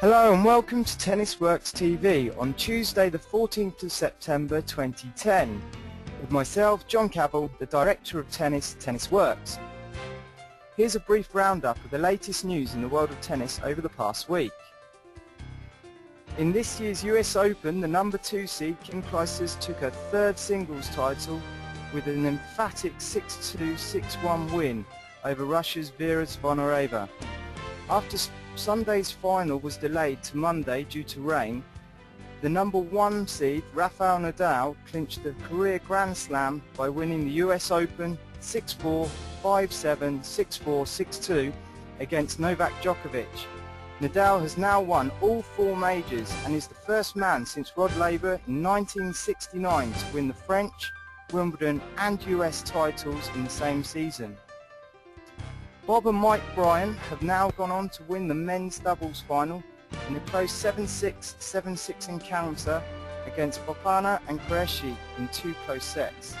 Hello and welcome to Tennis Works TV on Tuesday the 14th of September 2010 with myself, John Cavill, the Director of Tennis, Tennis Works. Here's a brief roundup of the latest news in the world of tennis over the past week. In this year's US Open, the number 2 seed Kim Clijsters took her third singles title with an emphatic 6-2, 6-1 win over Russia's Vera Zvonareva. After Sunday's final was delayed to Monday due to rain, the number one seed Rafael Nadal clinched the career Grand Slam by winning the US Open 6-4, 5-7, 6-4, 6-2 against Novak Djokovic. Nadal has now won all four majors and is the first man since Rod Laver in 1969 to win the French, Wimbledon and US titles in the same season. Bob and Mike Bryan have now gone on to win the men's doubles final in a close 7-6, 7-6 encounter against Bopanna and Qureshi in two close sets.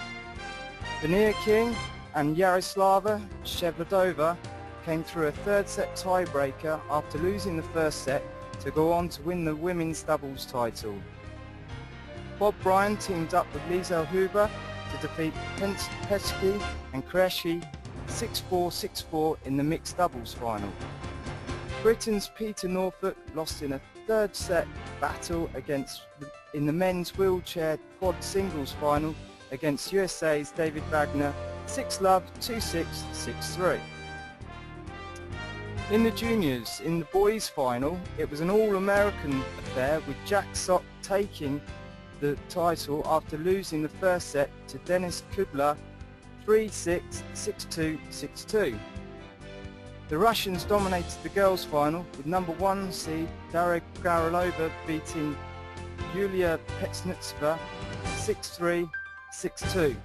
Vania King and Yaroslava Shvedova came through a third set tiebreaker after losing the first set to go on to win the women's doubles title. Bob Bryan teamed up with Liezel Huber to defeat Peschke and Qureshi 6-4, 6-4 in the mixed doubles final. Britain's Peter Norfolk lost in a third set battle against in the men's wheelchair quad singles final against USA's David Wagner 6-love, 2-6, 6-3. In the juniors, in the boys final, it was an all-American affair with Jack Sock taking the title after losing the first set to Denis Kudla 3-6, 6-2, 6-2. The Russians dominated the girls' final with number one seed Daria Gavrilova beating Yulia Putintseva 6-3, 6-2.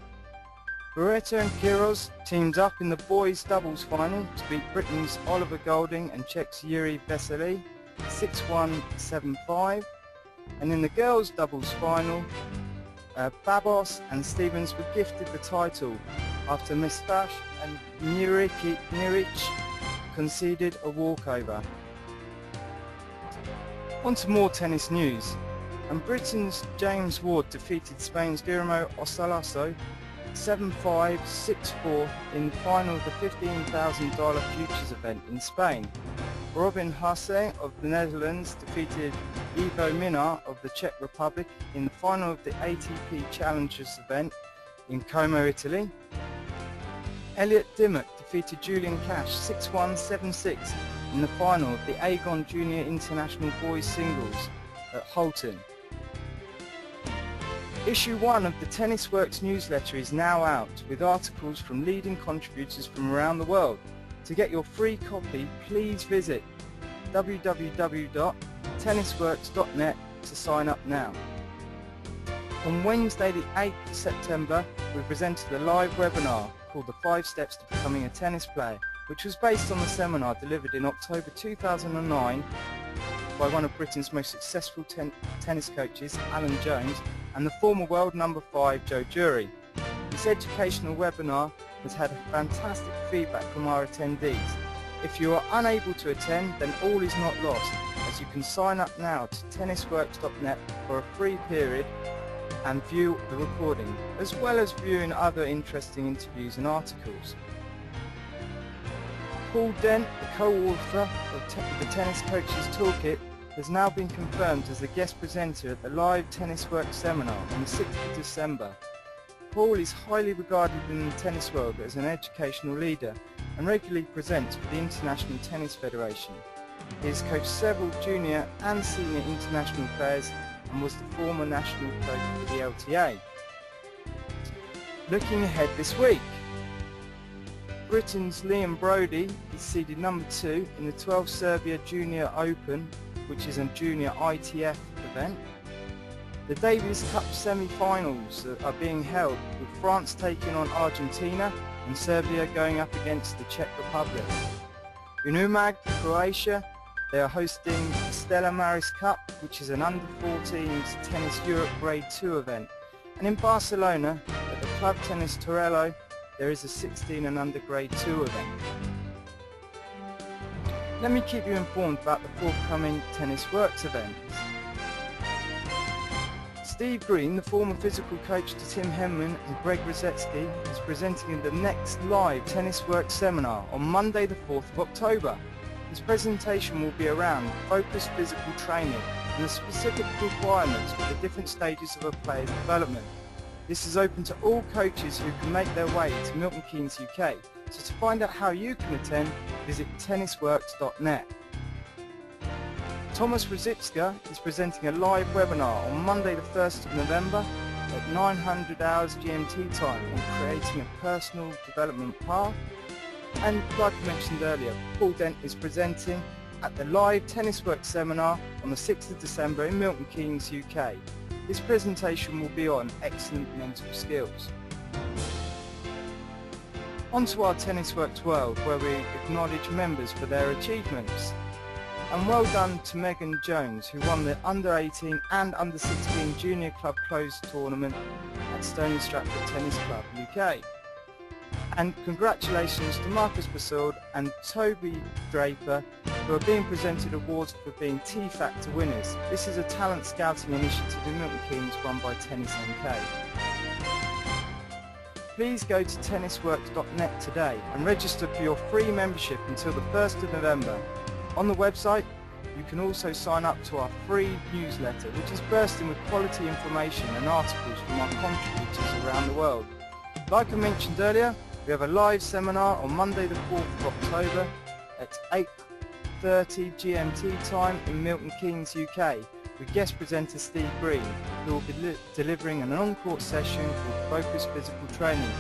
Beretta and Quiroz teamed up in the boys' doubles final to beat Britain's Oliver Golding and Czech's Yuri Vesely 6-1, 7-5. And in the girls' doubles final, uh, Babos and Stevens were gifted the title after Mestach and Nuric conceded a walkover. On to more tennis news. And Britain's James Ward defeated Spain's Guillermo Osalaso 7-5, 6-4 in the final of the $15,000 futures event in Spain. Robin Haase of the Netherlands defeated Ivo Minar of the Czech Republic in the final of the ATP Challengers event in Como, Italy. Elliot Dimmock defeated Julian Cash 6-1, 7-6 in the final of the Aegon Junior International Boys Singles at Holton. Issue 1 of the Tennis Works newsletter is now out with articles from leading contributors from around the world. To get your free copy, please visit www.tennisworks.net to sign up now. On Wednesday the 8th of September, we presented a live webinar called The Five Steps to Becoming a Tennis Player, which was based on the seminar delivered in October 2009 by one of Britain's most successful ten tennis coaches, Alan Jones, and the former world number 5, Jo Durie. This educational webinar has had fantastic feedback from our attendees. If you are unable to attend, then all is not lost, as you can sign up now to tennisworks.net for a free period and view the recording, as well as viewing other interesting interviews and articles. Paul Dent, the co-author of the Tennis Coaches Toolkit, has now been confirmed as a guest presenter at the live Tennis Works seminar on the 6th of December. Paul is highly regarded in the tennis world as an educational leader and regularly presents for the International Tennis Federation. He has coached several junior and senior international players and was the former national coach for the LTA. Looking ahead this week, Britain's Liam Broady is seeded number two in the 12 Serbia Junior Open, which is a junior ITF event. The Davis Cup semi-finals are being held with France taking on Argentina and Serbia going up against the Czech Republic. In Umag, Croatia, they are hosting Stella Maris Cup, which is an under-14s Tennis Europe Grade 2 event. And in Barcelona, at the Club Tennis Torelló, there is a 16 and under Grade 2 event. Let me keep you informed about the forthcoming Tennis Works events. Steve Green, the former physical coach to Tim Henman and Greg Rusedski, is presenting the next live Tennis Works seminar on Monday the 4th of October. His presentation will be around focused physical training and the specific requirements for the different stages of a player's development. This is open to all coaches who can make their way to Milton Keynes UK. So to find out how you can attend, visit tennisworks.net. Thomas Rosicka is presenting a live webinar on Monday the 1st of November at 900 hours GMT time on creating a personal development path. And like I mentioned earlier, Paul Dent is presenting at the live Tennis Works seminar on the 6th of December in Milton Keynes, UK. This presentation will be on excellent mental skills. On to our Tennis Works world where we acknowledge members for their achievements. And well done to Megan Jones who won the Under 18 and Under 16 Junior Club Closed Tournament at Stony Stratford Tennis Club UK. And congratulations to Marcus Basold and Toby Draper who are being presented awards for being T-Factor winners. This is a talent scouting initiative in Milton Keynes run by Tennis MK. Please go to tennisworks.net today and register for your free membership until the 1st of November. On the website, you can also sign up to our free newsletter, which is bursting with quality information and articles from our contributors around the world. Like I mentioned earlier, we have a live seminar on Monday the 4th of October at 8.30 GMT time in Milton Keynes, UK with guest presenter Steve Green who will be delivering an on-court session called Focus Physical Training.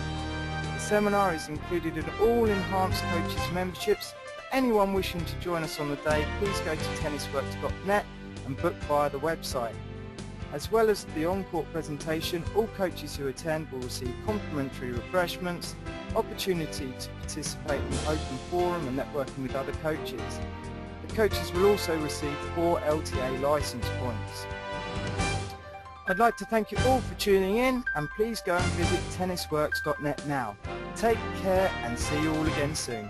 The seminar is included in all enhanced coaches memberships. For anyone wishing to join us on the day, please go to tennisworks.net and book via the website. As well as the on-court presentation, all coaches who attend will receive complimentary refreshments, opportunity to participate in the open forum and networking with other coaches The coaches will also receive four LTA license points. I'd like to thank you all for tuning in and please go and visit tennisworks.net now. Take care and see you all again soon.